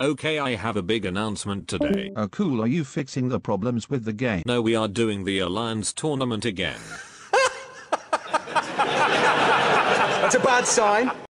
Okay, I have a big announcement today. Oh cool, are you fixing the problems with the game? No, we are doing the Alliance tournament again. That's a bad sign.